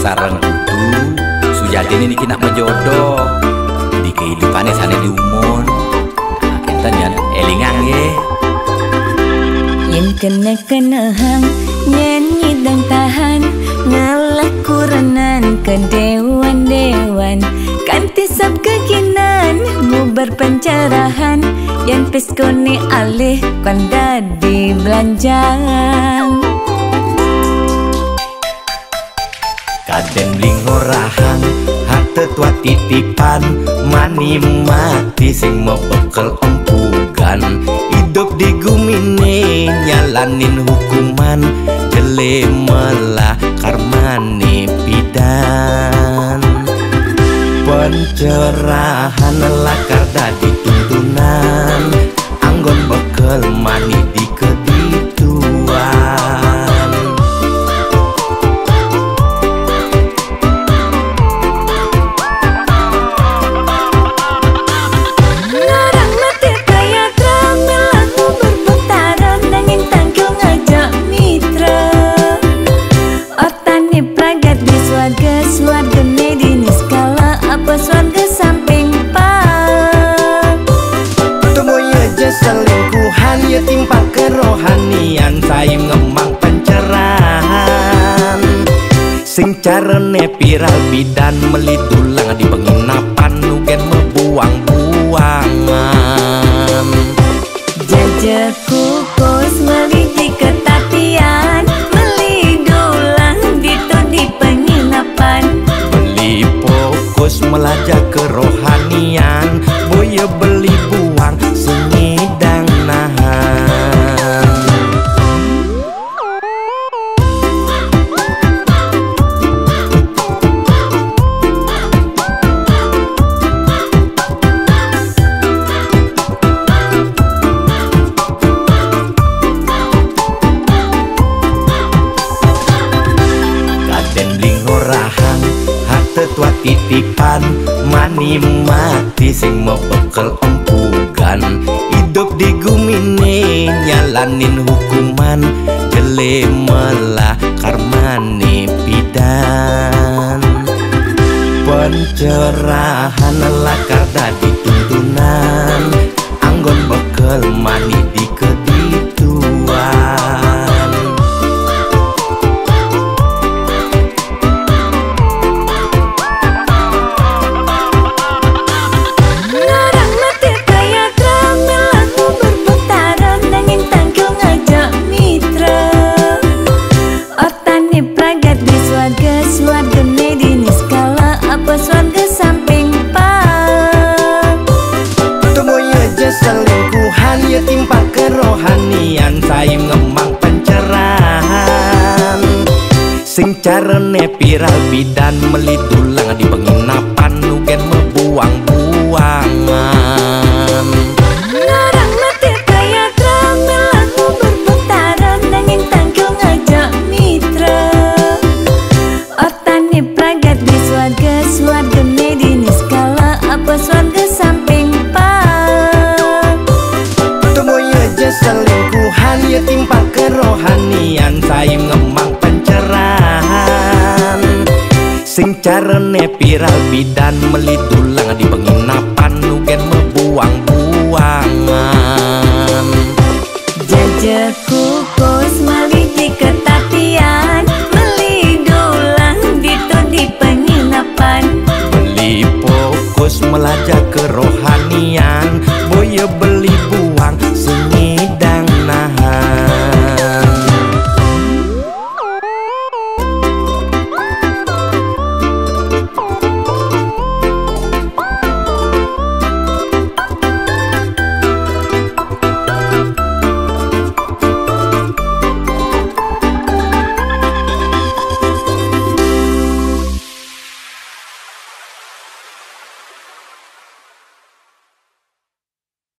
sarang kudu sujati ini kena menjodoh. Di kehidupannya sana di umur. Nah, kita jangan elingan ye. Yang kena kena hang nyanyi dan tahan ngalah kuranan ke dewan pencerahan yang peskoni alih kanda di belanjang Kaden lingorahang Harte tua titipan Mani mati sing mau bekel empugan. Hidup di gumine Nyalanin hukuman Jele melah Pencerahan lakar dadi tuntunan. Anggon bekel mani carane piral bidan melitulang di penginapan nugen mebuang-buangan jajak kukus meliti ketatian melidulang itu di penginapan. Beli fokus melajak kerohanian boya beli titipan mani mati sing mau bekel hidup di gumine nyalanin hukuman jele melah karmane pidan. Pencerahan lakar dadi carane piral bidan melitulang di penginapan nugen mebuang-buangan Larang mati kaya tramel aku berputaran. Nanging tangkil ngajak mitra. Otani pragat di swarga swarga carane piral bidan melitulang di penginapan nugen mebuang-buangan jajak kukus maliti ketatian. Melidulang itu di penginapan. Beli fokus melajak